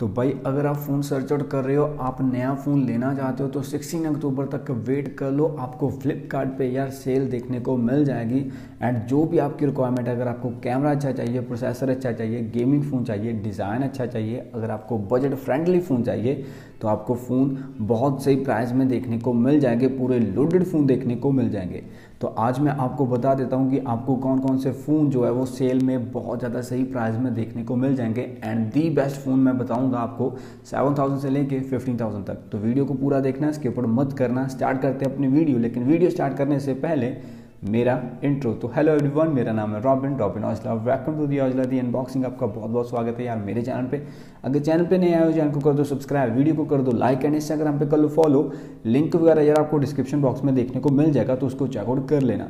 तो भाई, अगर आप फ़ोन सर्च आउट कर रहे हो, आप नया फ़ोन लेना चाहते हो तो 16 अक्टूबर तक वेट कर लो। आपको फ्लिपकार्ट यार सेल देखने को मिल जाएगी। एंड जो भी आपकी रिक्वायरमेंट है, अगर आपको कैमरा अच्छा चाहिए प्रोसेसर अच्छा चाहिए गेमिंग फ़ोन चाहिए डिज़ाइन अच्छा चाहिए, अगर आपको बजट फ्रेंडली फ़ोन चाहिए तो आपको फ़ोन बहुत सही प्राइस में देखने को मिल जाएँगे, पूरे लोडेड फ़ोन देखने को मिल जाएँगे। तो आज मैं आपको बता देता हूँ कि आपको कौन कौन से फ़ोन जो है वो सेल में बहुत ज़्यादा सही प्राइस में देखने को मिल जाएँगे। एंड दी बेस्ट फ़ोन मैं बताऊँगा आपको सेवन थाउज़ेंड से लेके फिफ्टीन थाउज़ेंड तक। तो वीडियो को पूरा देखना, इसके ऊपर मत करना। स्टार्ट करते हैं अपनी वीडियो लेकिन वीडियो स्टार्ट करने से पहले मेरा इंट्रो तो हेलो एवरीवन मेरा नाम है Robin Robin Aujla welcome to the Aujla the unboxing आपका बहुत बहुत स्वागत है यार मेरे चैनल पे. अगर चैनल पे नहीं आए हो चैनल को कर दो सब्सक्राइब वीडियो को कर दो लाइक एंड इंस्टाग्राम पे कर लो फॉलो लिंक वगैरह यार आपको डिस्क्रिप्शन बॉक्स में देखने को मिल जाएगा तो उसको चेकआउट कर लेना.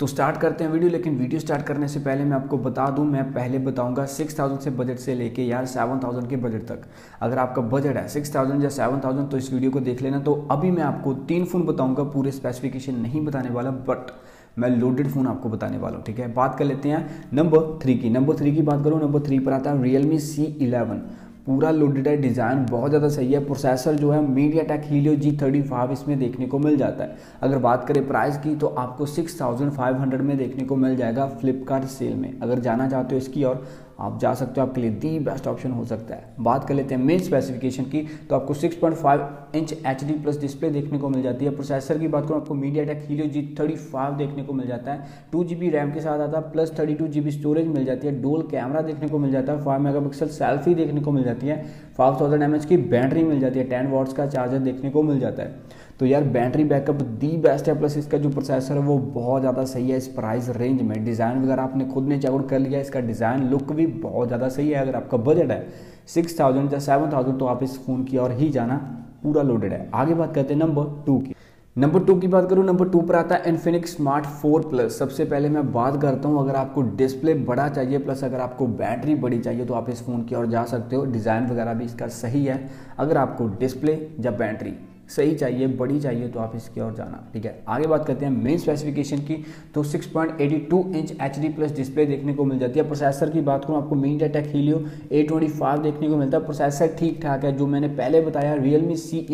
तो स्टार्ट करते हैं वीडियो लेकिन वीडियो स्टार्ट करने से पहले मैं आपको बता दूँ, मैं पहले बताऊँगा सिक्स थाउज़ेंड से बजट से लेके यार सेवन थाउज़ेंड के बजट तक. अगर आपका बजट है सिक्स थाउज़ेंड या सेवन थाउज़ेंड तो इस वीडियो को देख लेना. तो अभी मैं आपको तीन फ़ोन बताऊँगा, पूरे स्पेसिफिकेशन नहीं बताने वाला बट मैं लोडेड फ़ोन आपको बताने वाला हूँ, ठीक है? बात कर लेते हैं नंबर थ्री की। नंबर थ्री की बात करूँ नंबर थ्री पर आता है रियल मी सी इलेवन पूरा लोडेड है डिज़ाइन बहुत ज़्यादा सही है। प्रोसेसर जो है MediaTek Helio G thirty five इसमें देखने को मिल जाता है। अगर बात करें प्राइस की तो आपको सिक्स थाउज़ेंड फाइव हंड्रेड में देखने को मिल जाएगा फ्लिपकार्ट सेल में। अगर जाना चाहते हो इसकी और आप जा सकते हो, आपके लिए दी बेस्ट ऑप्शन हो सकता है। बात कर लेते हैं मेन स्पेसिफिकेशन की तो आपको 6.5 इंच एचडी प्लस डिस्प्ले देखने को मिल जाती है। प्रोसेसर की बात करूँ, आपको MediaTek Helio G thirty देखने को मिल जाता है। टू रैम के साथ आता है प्लस थर्टी टू स्टोरेज मिल जाती है। डोल कैमरा देखने को मिल जाता है। फाइव मेगा सेल्फी देखने को मिल जाती है। फाइव थाउज़ेंड की बैटरी मिल जाती है। टेन वॉट्स का चार्जर देखने को मिल जाता है। तो यार बैटरी बैकअप दी बेस्ट है प्लस इसका जो प्रोसेसर है वो बहुत ज़्यादा सही है, इस प्राइस रेंज में। डिज़ाइन वगैरह आपने खुद ने चेकआउट कर लिया इसका डिज़ाइन लुक भी बहुत ज़्यादा सही है। अगर आपका बजट है सिक्स थाउज़ेंड या सेवन थाउज़ेंड तो आप इस फ़ोन की और ही जाना, पूरा लोडेड है। आगे बात करते हैं नंबर टू की। नंबर टू की बात करूँ नंबर टू पर आता है इन्फिनिक्स स्मार्ट फोर प्लस सबसे पहले मैं बात करता हूँ, अगर आपको डिस्प्ले बड़ा चाहिए प्लस अगर आपको बैटरी बड़ी चाहिए तो आप इस फ़ोन की ओर जा सकते हो। डिज़ाइन वगैरह भी इसका सही है। अगर आपको डिस्प्ले या बैटरी सही चाहिए, बड़ी चाहिए तो आप इसकी ओर जाना। ठीक है? आगे बात करते हैं मेन स्पेसिफिकेशन की। तो 6.82 इंच एचडी प्लस डिस्प्ले देखने को मिल जाती है। प्रोसेसर की बात करूँ, आपको मीडिया टेक हीलियो ए देखने को मिलता है। प्रोसेसर ठीक ठाक है, जो मैंने पहले बताया रियल मी सी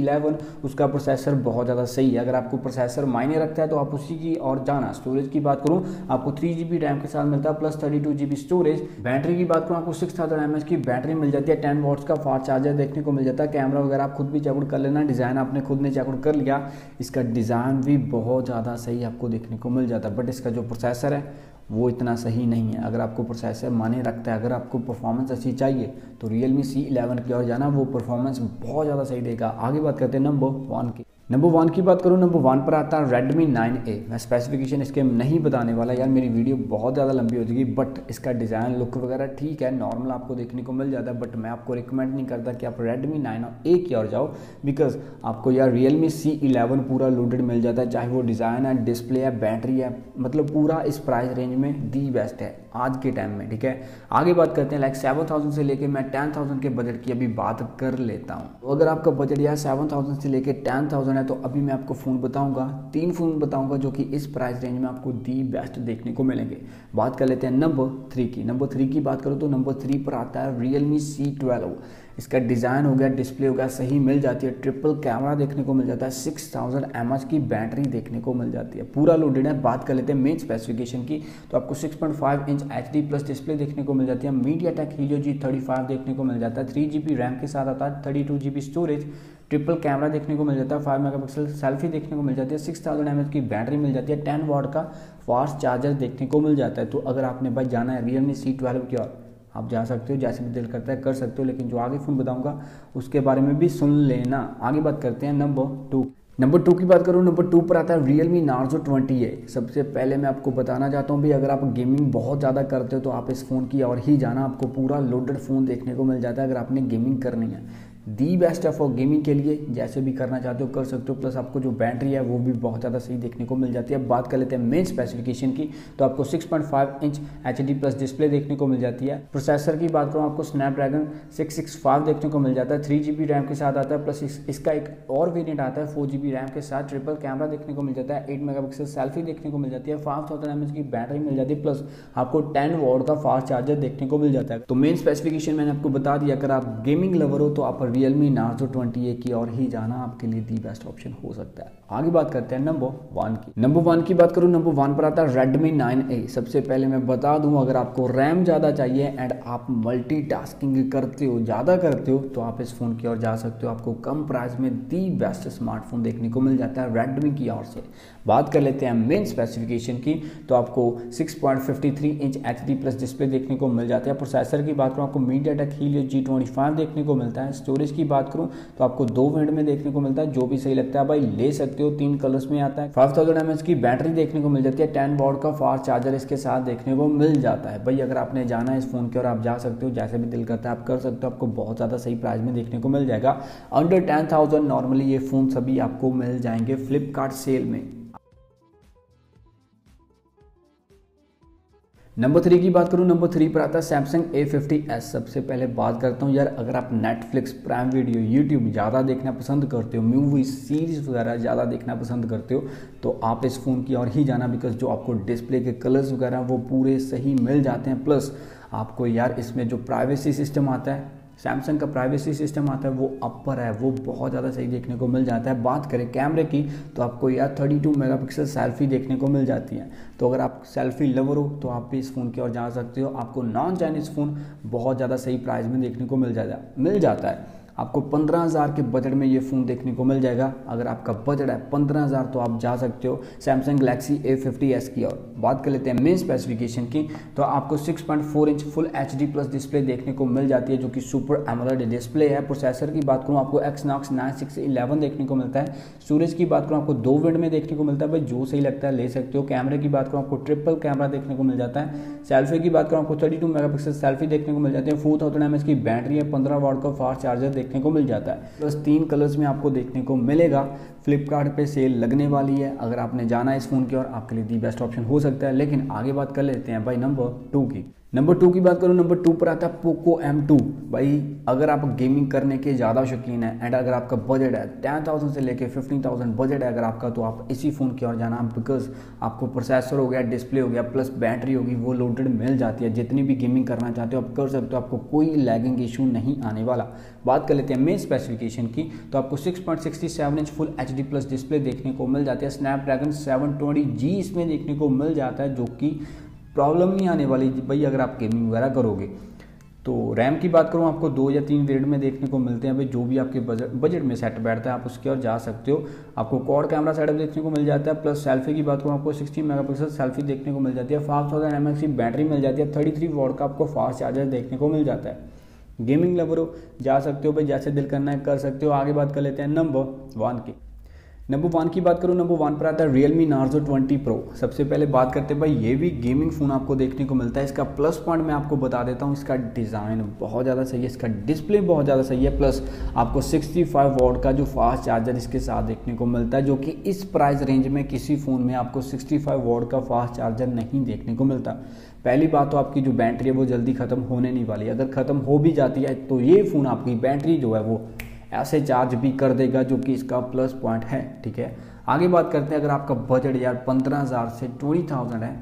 उसका प्रोसेसर बहुत ज़्यादा सही है। अगर आपको प्रोसेसर मायने रखता है तो आप उसी की और जाना। स्टोरेज की बात करूँ, आपको थ्री जी रैम के साथ मिलता है plus thirty two storage battery की बात करूँ, आपको सिक्स थाउज़ेंड की बैटरी मिल जाती है। टेन वॉट्स का फास्ट चार्जर देखने को मिल जाता है। कैमरा वगैरह आप खुद भी चेकआउट कर लेना। डिज़ाइन आपने खुद ने चेकआउट कर लिया, इसका डिज़ाइन भी बहुत ज़्यादा सही आपको देखने को मिल जाता है बट इसका जो प्रोसेसर है, वो इतना सही नहीं है। अगर आपको प्रोसेसर माने रखता है, अगर आपको परफॉर्मेंस अच्छी चाहिए तो रियल मी सी इलेवन की ओर जाना, वो परफॉर्मेंस बहुत ज़्यादा सही देगा। आगे बात करते हैं नंबर वन की। नंबर वन की बात करूँ नंबर वन पर आता है नाइन ए मैं स्पेसिफिकेशन इसके नहीं बताने वाला, यार मेरी वीडियो बहुत ज़्यादा लंबी हो जाएगी बट इसका डिज़ाइन लुक वगैरह ठीक है नॉर्मल आपको देखने को मिल जाता है बट मैं आपको रिकमेंड नहीं करता कि आप नाइन ए की ओर जाओ बिकॉज़ आपको यार सी इलेवन पूरा लोडेड मिल जाता है, चाहे वो डिज़ाइन है डिस्प्ले है बैटरी है मतलब पूरा इस प्राइस रेंज में दी बेस्ट है। आज के टाइम में, ठीक है? आगे बात करते हैं लाइक सेवन थाउज़ेंड से लेके मैं टेन थाउज़ेंड के बजट की अभी बात कर लेता हूँ। तो अगर आपका बजट यार सेवन थाउज़ेंड से लेके टेन थाउज़ेंड है तो अभी मैं आपको फ़ोन बताऊँगा, तीन फ़ोन बताऊँगा जो कि इस प्राइस रेंज में आपको दी बेस्ट देखने को मिलेंगे। बात कर लेते हैं नंबर थ्री की। नंबर थ्री की बात करो तो नंबर थ्री पर आता है रियलमी सी ट्वेल्व इसका डिज़ाइन हो गया, डिस्प्ले हो गया, सही मिल जाती है। ट्रिपल कैमरा देखने को मिल जाता है, सिक्स थाउज़ेंड एम एच की बैटरी देखने को मिल जाती है। पूरा लोडेड है। बात कर लेते हैं मेन स्पेसिफिकेशन की तो आपको 6.5 inch H D plus display देखने को मिल जाती है। MediaTek Helio G thirty five देखने को मिल जाता है। थ्री जी बी रैम के साथ आता है। Thirty two G B storage triple camera देखने को मिल जाता है। फाइव मेगापिक्सल सेल्फी देखने को मिल जाती है। सिक्स थाउज़ेंड एम की बैटरी मिल जाती है। टेन वाट का फास्ट चार्जर देखने को मिल जाता है। तो अगर आपने भाई जाना है रियलमी सी ट्वेल्व की ओर आप जा सकते हो, जैसे भी दिल करता है कर सकते हो, लेकिन जो आगे फ़ोन बताऊँगा, उसके बारे में भी सुन लेना। आगे बात करते हैं नंबर टू। नंबर टू की बात करूँ, नंबर टू पर आता है Realme Narzo twenty A सबसे पहले मैं आपको बताना चाहता हूँ भी अगर आप गेमिंग बहुत ज़्यादा करते हो तो आप इस फ़ोन की और ही जाना। आपको पूरा लोडेड फ़ोन देखने को मिल जाता है, अगर आपने गेमिंग करनी है। दी बेस्ट है फॉर गेमिंग के लिए। जैसे भी करना चाहते हो कर सकते हो। प्लस आपको जो बैटरी है वो भी बहुत ज़्यादा सही देखने को मिल जाती है। अब बात कर लेते हैं मेन स्पेसिफिकेशन की तो आपको 6.5 इंच एचडी प्लस डिस्प्ले देखने को मिल जाती है। प्रोसेसर की बात करूँ आपको स्नैपड्रैगन 665 देखने को मिल जाता है। थ्री जी रैम के साथ आता है प्लस इस, इसका एक और वेरियंट आता है फोर रैम के साथ ट्रिपल कैमरा देखने को मिल जाता है। एट मेगा सेल्फी देखने को मिल जाती है। फाइव थाउज़ेंड की बैटरी मिल जाती है। प्लस आपको टेन वॉट का फास्ट चार्जर देखने को मिल जाता है। तो मेन स्पेसिफिकेशन मैंने आपको बता दिया अगर आप गेमिंग लवर हो तो आप रियलमी नार्जो ट्वेंटी की और ही जाना आपके लिए दी बेस्ट ऑप्शन हो सकता है। आगे बात करते हैं नंबर वन की। नंबर वन की बात करूँ नंबर वन पर आता है रेडमी नाइन ए सबसे पहले मैं बता दूँ, अगर आपको रैम ज़्यादा चाहिए एंड आप मल्टी करते हो, ज़्यादा करते हो तो आप इस फ़ोन की ओर जा सकते हो। आपको कम प्राइस में दी बेस्ट स्मार्टफ़ोन देखने को मिल जाता है रेडमी की ओर से। बात कर लेते हैं मेन स्पेसिफिकेशन की तो आपको 6.53 इंच एचडी प्लस डिस्प्ले देखने को मिल जाता है। प्रोसेसर की बात करूँ, आपको मीडिया टेक हीलियो जी देखने को मिलता है। स्टोरेज की बात करूँ तो आपको दो वेंड में देखने को मिलता है, जो भी सही लगता है भाई, ले सकते हो, तीन कलर्स में आता है। फाइव थाउज़ेंड की बैटरी देखने को मिल जाती है टेन वॉट का फास्ट चार्जर इसके साथ देखने को मिल जाता है। भाई, अगर आपने जाना है इस फ़ोन की और आप जा सकते हो, जैसे भी दिल करता है, आप कर सकते हो, आपको बहुत ज़्यादा सही प्राइस में देखने को मिल जाएगा। अंडर टेन नॉर्मली ये फ़ोन सभी आपको मिल जाएँगे फ्लिपकार्ट सेल में। नंबर थ्री की बात करूँ नंबर थ्री पर आता है सैमसंग ए फिफ्टी एस सबसे पहले बात करता हूँ, यार, अगर आप नेटफ्लिक्स प्राइम वीडियो यूट्यूब ज़्यादा देखना पसंद करते हो मूवी सीरीज़ वगैरह ज़्यादा देखना पसंद करते हो तो आप इस फ़ोन की और ही जाना बिकॉज़ जो आपको डिस्प्ले के कलर्स वगैरह, वो पूरे सही मिल जाते हैं। प्लस आपको यार इसमें जो प्राइवेसी सिस्टम आता है सैमसंग का प्राइवेसी सिस्टम आता है, वो अपर है, वो बहुत ज़्यादा सही देखने को मिल जाता है। बात करें कैमरे की तो आपको यार 32 मेगापिक्सल सेल्फी देखने को मिल जाती है। तो अगर आप सेल्फी लवर हो तो आप भी इस फ़ोन की ओर जा सकते हो। आपको नॉन चाइनीज़ फ़ोन बहुत ज़्यादा सही प्राइस में देखने को मिल जाता मिल जाता है। आपको पंद्रह हज़ार के बजट में ये फ़ोन देखने को मिल जाएगा। अगर आपका बजट है पंद्रह हज़ार तो आप जा सकते हो Samsung Galaxy A fifty S की और बात कर लेते हैं मेन स्पेसिफिकेशन की। तो आपको 6.4 inch full H D plus display देखने को मिल जाती है, जो कि सुपर एमोलेड डिस्प्ले है। प्रोसेसर की बात करूँ, आपको Exynos nine six eleven देखने को मिलता है। स्टोरेज की बात करूँ, आपको दो विंड में देखने को मिलता है। भाई, जो सही लगता है, ले सकते हो। कैमरे की बात करूँ, आपको ट्रिपल कैमरा देखने को मिल जाता है। सेल्फी की बात करूँ, आपको thirty two megapixel selfie देखने को मिल जाती है। फोर थाउज़ेंड एम की बैटरी है, पंद्रह वाट का फास्ट चार्जर देखने को मिल जाता है। बस तीन कलर्स में आपको देखने को मिलेगा। फ्लिपकार्ट पे सेल लगने वाली है। अगर आपने जाना है इस फ़ोन की और आपके लिए दी बेस्ट ऑप्शन हो सकता है। लेकिन आगे बात कर लेते हैं भाई नंबर टू की। नंबर टू की बात करूँ नंबर टू पर आता है पोको एम टू भाई, अगर आप गेमिंग करने के ज़्यादा शौकीन है एंड अगर आपका बजट है टेन थाउज़ेंड से लेके फिफ्टीन थाउज़ेंड बजट है अगर आपका तो आप इसी फ़ोन की ओर जाना बिकॉज़ आपको प्रोसेसर हो गया डिस्प्ले हो गया प्लस बैटरी होगी, वो लोडेड मिल जाती है। जितनी भी गेमिंग करना चाहते हो, आप कर सकते हो, आपको कोई लैगिंग इशू नहीं आने वाला। बात कर लेते हैं मेन स्पेसिफिकेशन की तो आपको six point sixty seven inch full H D plus display देखने को मिल जाती है। स्नैपड्रैगन सेवन ट्वेंटी जी इसमें देखने को मिल जाता है, जो कि प्रॉब्लम नहीं आने वाली भाई अगर आप गेमिंग वगैरह करोगे। तो रैम की बात करूँ, आपको दो या तीन वेरियंट में देखने को मिलते हैं। भाई जो भी आपके बजट बजट में सेट बैठता है, आप उसके और जा सकते हो। आपको कॉड कैमरा सेटअप देखने को मिल जाता है। प्लस सेल्फी की बात करूँ, आपको सिक्सटी मेगापिक्सल सेल्फी देखने को मिल जाती है। फाइव थाउज़ेंड एम की बैटरी मिल जाती है। थर्टी थ्री वॉट का आपको फास्ट चार्जर देखने को मिल जाता है। गेमिंग लवर हो, जा सकते हो। भाई जैसे दिल करना है, कर सकते हो। आगे बात कर लेते हैं नंबर वन की। नंबर वन की बात करूँ नंबर वन पर आता है रियलमी नार्जो ट्वेंटी प्रो सबसे पहले बात करते हैं भाई, ये भी गेमिंग फ़ोन आपको देखने को मिलता है। इसका प्लस पॉइंट मैं आपको बता देता हूँ, इसका डिज़ाइन बहुत ज़्यादा सही है, इसका डिस्प्ले बहुत ज़्यादा सही है। प्लस आपको 65 वॉट का जो फास्ट चार्जर इसके साथ देखने को मिलता है, जो कि इस प्राइस रेंज में किसी फ़ोन में आपको सिक्सटी वॉट का फास्ट चार्जर नहीं देखने को मिलता। पहली बात तो आपकी जो बैटरी है, वो जल्दी ख़त्म होने नहीं वाली। अगर ख़त्म हो भी जाती है तो ये फ़ोन आपकी बैटरी जो है, वो ऐसे चार्ज भी कर देगा जो कि इसका प्लस पॉइंट है, ठीक है? आगे बात करते हैं, अगर आपका बजट यार पंद्रह हज़ार से ट्वेंटी थाउज़ेंड है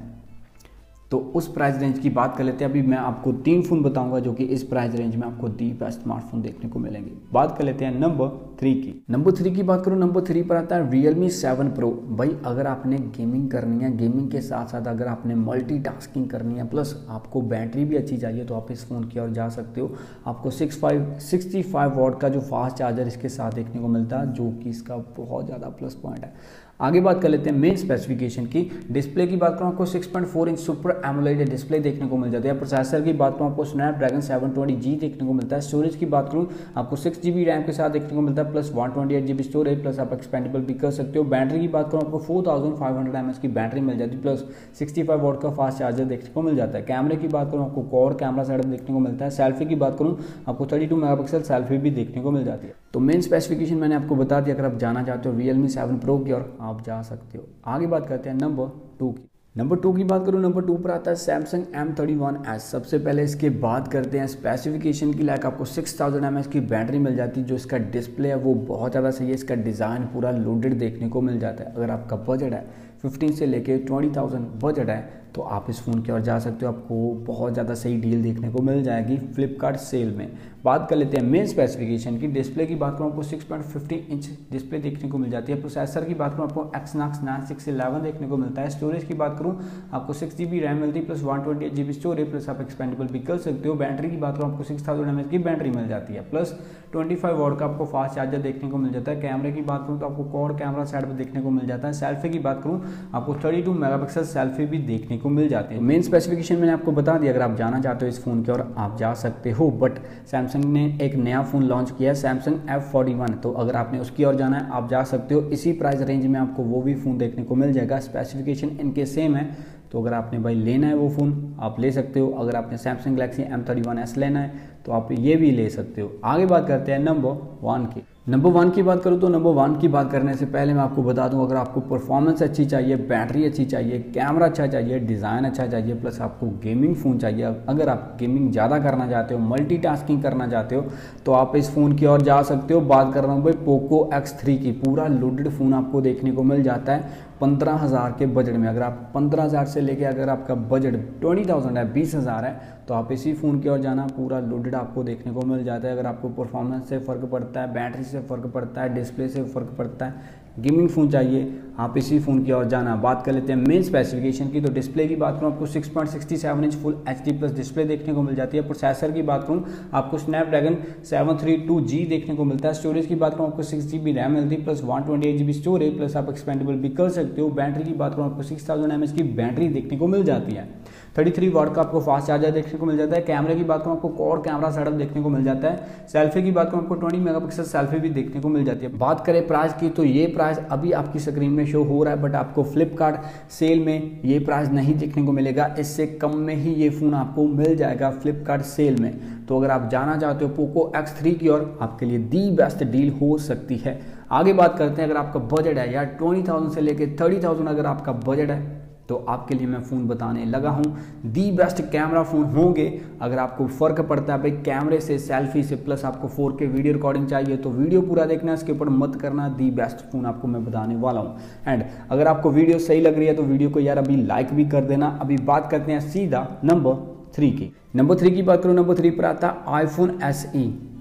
तो उस प्राइस रेंज की बात कर लेते हैं। अभी मैं आपको तीन फ़ोन बताऊँगा जो कि इस प्राइस रेंज में आपको दी बेस्ट स्मार्टफ़ोन देखने को मिलेंगे। बात कर लेते हैं नंबर थ्री की। नंबर थ्री की बात करूँ नंबर थ्री पर आता है रियलमी सेवन प्रो भाई, अगर आपने गेमिंग करनी है गेमिंग के साथ साथ अगर आपने मल्टी करनी है प्लस आपको बैटरी भी अच्छी चाहिए तो आप इस फ़ोन की ओर जा सकते हो। आपको six five sixty five watt का जो फास्ट चार्जर इसके साथ देखने को मिलता है, जो कि इसका बहुत ज़्यादा प्लस पॉइंट है। आगे बात कर लेते हैं मेन स्पेसिफिकेशन की। डिस्प्ले की बात करूँ, आपको 6.4 इंच सुपर एमोलेड डिस्प्ले देखने को मिल जाती है। प्रोसेसर की बात करूँ, आपको स्नैपड्रैगन 720G देखने को मिलता है। स्टोरेज की बात करूँ, आपको सिक्स जी रैम के साथ देखने को मिलता है plus one twenty storage plus आप एक्सपेंडेबल भी कर सकते हो। बैटरी की बात करूँ, आपको फोर थाउज़ेंड की बैटरी मिल जाती है प्लस सिक्सटी फाइव का फास्ट चार्जर देखने को मिल जाता है। कैमरे की बात करूँ, आपको कॉर कैमरा सेटअप देखने को मिलता है। सेल्फी की बात करूँ, आपको थर्टी टू मेगा सेल्फी भी देखने को मिल जाती है। तो मेन स्पेसिफिकेशन मैंने आपको बता दिया, अगर आप जाना चाहते हो रियलमी सेवन प्रो की। और आप जा सकते हो। आगे बात करते हैं नंबर टू की। नंबर टू की बात करूँ नंबर टू पर आता है Samsung M thirty one S सबसे पहले इसके बात करते हैं स्पेसिफिकेशन की लाइक आपको सिक्स थाउज़ेंड एम की बैटरी मिल जाती है। जो इसका डिस्प्ले है, वो बहुत ज़्यादा सही है। इसका डिज़ाइन पूरा लोडेड देखने को मिल जाता है। अगर आपका बजट है फिफ्टीन से लेके ट्वेंटी थाउज़ेंड बजट है तो आप इस फ़ोन की ओर जा सकते हो। आपको बहुत ज़्यादा सही डील देखने को मिल जाएगी फ्लिपकार्ट सेल में। बात कर लेते हैं मेन स्पेसिफिकेशन की। डिस्प्ले की बात करूँ आपको 6.50 इंच डिस्प्ले देखने को मिल जाती है। प्रोसेसर की बात करूँ आपको एक्सनाक्स नाइन सिक्स इलेवन देखने को मिलता है। स्टोरेज की बात करूँ आपको सिक्स जी रैम मिलती है plus one twenty eight G storage plus आप एक्सपेंडेबल भी कर सकते हो। बैटरी की बात करूँ आपको सिक्स थाउज़ेंड की बैटरी मिल जाती है। प्लस ट्वेंटी फाइव वॉट का आपको फास्ट चार्जर देखने को मिल जाता है। कैमरे की बात करूँ तो आपको कॉड कैमरा साइड पर देखने को मिल जाता है। सेल्फी की बात करूँ आपको thirty two megapixel selfie भी देखने को मिल जाती है। मेन स्पेसिफिकेशन मैंने आपको बता दिया। अगर आप जाना चाहते हो इस फ़ोन की और आप जा सकते हो। बट सैमसंग ने एक नया फ़ोन लॉन्च किया है सैमसंग एफ़ फोर्टी वन तो अगर आपने उसकी ओर जाना है, आप जा सकते हो। इसी प्राइस रेंज में आपको वो भी फ़ोन देखने को मिल जाएगा। स्पेसिफिकेशन इनके सेम है। तो अगर आपने भाई लेना है वो फ़ोन आप ले सकते हो। अगर आपने Samsung Galaxy M thirty one S लेना है तो आप ये भी ले सकते हो। आगे बात करते हैं नंबर वन की। नंबर वन की बात करूँ तो नंबर वन की बात करने से पहले मैं आपको बता दूँ, अगर आपको परफॉर्मेंस अच्छी चाहिए बैटरी अच्छी चाहिए कैमरा अच्छा चाहिए डिज़ाइन अच्छा चाहिए प्लस आपको गेमिंग फ़ोन चाहिए, अगर आप गेमिंग ज़्यादा करना चाहते हो मल्टीटास्किंग करना चाहते हो तो आप इस फ़ोन की ओर जा सकते हो। बात कर रहा हूँ भाई पोको एक्स थ्री की, पूरा लोडेड फ़ोन आपको देखने को मिल जाता है। पंद्रह हज़ार के बजट में। अगर आप पंद्रह हज़ार से लेके अगर आपका बजट ट्वेंटी थाउज़ेंड है, बीस हज़ार है तो आप इसी फ़ोन की ओर जाना। पूरा लोडेड आपको देखने को मिल जाता है। अगर आपको परफॉर्मेंस से फ़र्क पड़ता है बैटरी से फ़र्क पड़ता है डिस्प्ले से फ़र्क पड़ता है गेमिंग फ़ोन चाहिए, आप इसी फ़ोन की ओर जाना। बात कर लेते हैं मेन स्पेसिफिकेशन की तो डिस्प्ले की बात करूँ, आपको 6.67 inch full HD plus display देखने को मिल जाती है। प्रोसेसर की बात करूँ, आपको स्नैपड्रैगन 732G देखने को मिलता है। स्टोरेज की बात करूँ, आपको सिक्स जी बी रैम मिलती है plus one twenty storage plus आप एक्सपेंडेबल भी कर सकते हो। बैटरी की बात करूँ, आपको सिक्स थाउज़ेंड की बैटरी देखने को मिल जाती है। थर्टी थ्री वाट का आपको फास्ट चार्जर देखने को मिल जाता है, कैमरे की बात करूँ, आपको कॉर कैमरा सेटअप देखने को मिल जाता है सेल्फी की बात करूँ, आपको ट्वेंटी मेगापिक्सल सेल्फी भी देखने को मिल जाती है। बात करें प्राइस की तो ये प्राइस अभी आपकी स्क्रीन में शो हो रहा है बट आपको फ्लिपकार्ट सेल में ये प्राइस नहीं देखने को मिलेगा। इससे कम में ही ये फ़ोन आपको मिल जाएगा फ्लिपकार्ट सेल में। तो अगर आप जाना चाहते हो पोको एक्स थ्री की ओर, आपके लिए दी बेस्ट डील हो सकती है। आगे बात करते हैं, अगर आपका बजट है या ट्वेंटी थाउज़ेंड से लेकर थर्टी थाउज़ेंड अगर आपका बजट है तो आपके लिए मैं फ़ोन बताने लगा हूँ। दी बेस्ट कैमरा फ़ोन होंगे। अगर आपको फ़र्क पड़ता है, भाई कैमरे से सेल्फी से प्लस आपको 4K वीडियो रिकॉर्डिंग चाहिए तो वीडियो पूरा देखना इसके ऊपर मत करना। दी बेस्ट फ़ोन आपको मैं बताने वाला हूँ। एंड अगर आपको वीडियो सही लग रही है तो वीडियो को यार अभी लाइक भी कर देना। अभी बात करते हैं सीधा नंबर थ्री की। नंबर थ्री की बात करूँ नंबर थ्री पर आता आईफोन एस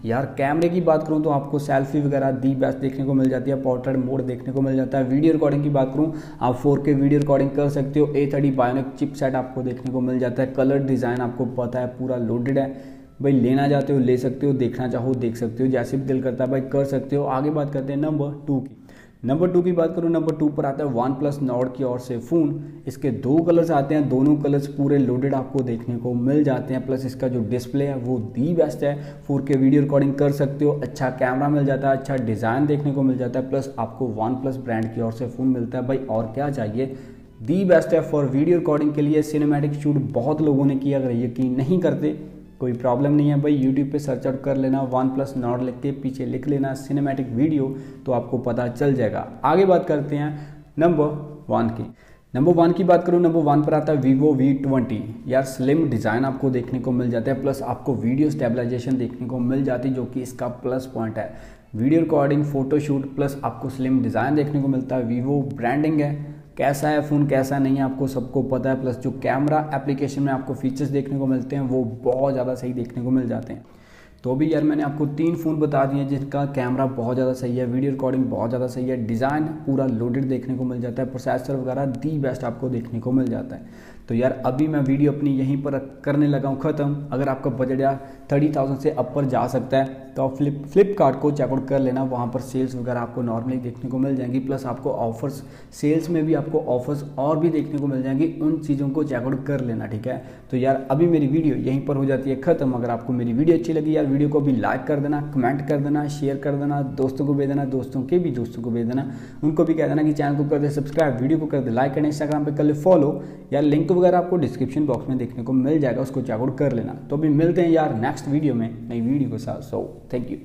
यार, कैमरे की बात करूँ तो आपको सेल्फी वगैरह दी बेस्ट देखने को मिल जाती है पोर्ट्रेट मोड देखने को मिल जाता है। वीडियो रिकॉर्डिंग की बात करूँ, आप फोर के वीडियो रिकॉर्डिंग कर सकते हो। A thirty bionic chipset आपको देखने को मिल जाता है। कलर डिज़ाइन आपको पता है, पूरा लोडेड है। भाई, लेना चाहते हो, ले सकते हो, देखना चाहो, देख सकते हो। जैसे भी दिल करता है, भाई, कर सकते हो। आगे बात करते हैं नंबर टू की। नंबर टू की बात करूँ नंबर टू पर आता है वन प्लस नॉड की ओर से फ़ोन इसके दो कलर्स आते हैं, दोनों कलर्स पूरे लोडेड आपको देखने को मिल जाते हैं। प्लस इसका जो डिस्प्ले है, वो दी बेस्ट है। फोर के वीडियो रिकॉर्डिंग कर सकते हो अच्छा कैमरा मिल जाता है अच्छा डिज़ाइन देखने को मिल जाता है। प्लस आपको वन प्लस ब्रांड की ओर से फ़ोन मिलता है। भाई, और क्या चाहिए? दी बेस्ट है फॉर वीडियो रिकॉर्डिंग के लिए। सिनेमैटिक शूट बहुत लोगों ने किया, अगर यकीन नहीं करते कोई प्रॉब्लम नहीं है भाई यूट्यूब पे सर्च आउट कर लेना वन प्लस नॉट लिख के पीछे लिख लेना सिनेमैटिक वीडियो तो आपको पता चल जाएगा। आगे बात करते हैं नंबर वन की। नंबर वन की बात करूँ नंबर वन पर आता है वीवो वी ट्वेंटी यार स्लिम डिज़ाइन आपको देखने को मिल जाता है प्लस आपको वीडियो स्टेबलाइजेशन देखने को मिल जाती है, जो कि इसका प्लस पॉइंट है। वीडियो रिकॉर्डिंग फोटोशूट प्लस आपको स्लिम डिज़ाइन देखने को मिलता है। वीवो ब्रांडिंग है। कैसा है फ़ोन, कैसा नहीं है, आपको सबको पता है। प्लस जो कैमरा एप्लीकेशन में आपको फीचर्स देखने को मिलते हैं, वो बहुत ज़्यादा सही देखने को मिल जाते हैं। तो भी यार मैंने आपको तीन फ़ोन बता दिए जिनका कैमरा बहुत ज़्यादा सही है वीडियो रिकॉर्डिंग बहुत ज़्यादा सही है डिज़ाइन पूरा लोडेड देखने को मिल जाता है प्रोसेसर वगैरह दी बेस्ट आपको देखने को मिल जाता है। तो यार अभी मैं वीडियो अपनी यहीं पर करने लगा हूँ, ख़त्म। अगर आपका बजट यार थर्टी थाउज़ेंड से अपर जा सकता है तो आप फ्लिप फ्लिपकार्ट को चेकआउट कर लेना। वहाँ पर सेल्स वगैरह आपको नॉर्मली देखने को मिल जाएँगी प्लस आपको ऑफर्स सेल्स में भी आपको ऑफर्स और भी देखने को मिल जाएँगी। उन चीज़ों को चेकआउट कर लेना, ठीक है? तो यार अभी मेरी वीडियो यहीं पर हो जाती है, ख़त्म। अगर आपको मेरी वीडियो अच्छी लगी यार, वीडियो को भी लाइक कर देना कमेंट कर देना शेयर कर देना, दोस्तों को भेज देना, दोस्तों के भी दोस्तों को भेज देना। उनको भी कह देना कि चैनल को कर दे सब्सक्राइब वीडियो को कर दे लाइक करना इंस्टाग्राम पर कर ले फॉलो यार लिंक वगैरह आपको डिस्क्रिप्शन बॉक्स में देखने को मिल जाएगा, उसको चेकआउट कर लेना। तो अभी मिलते हैं यार नेक्स्ट वीडियो में, नई वीडियो के साथ। So thank you